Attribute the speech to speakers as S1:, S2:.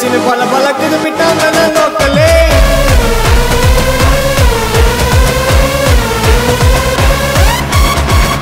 S1: వచ్చిన పొల పొలకి పిట్టాను